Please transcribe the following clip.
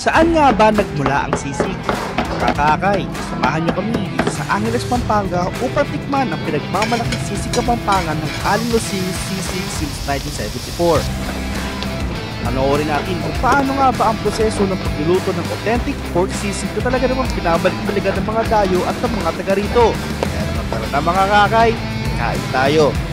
Saan nga ba nagmula ang sisig? Kakakay, samahan niyo kami dito sa Angeles, Pampanga upang tikman ang pinagmamalaking sisig kapampangan ng Aling Sisig since 1974. Panoorin natin kung paano nga ba ang proseso ng pagluluto ng authentic pork sisig na talaga namang binabalik-balikan ng mga dayo at ng mga taga rito. Kaya naman tara na mga kakay, kain tayo.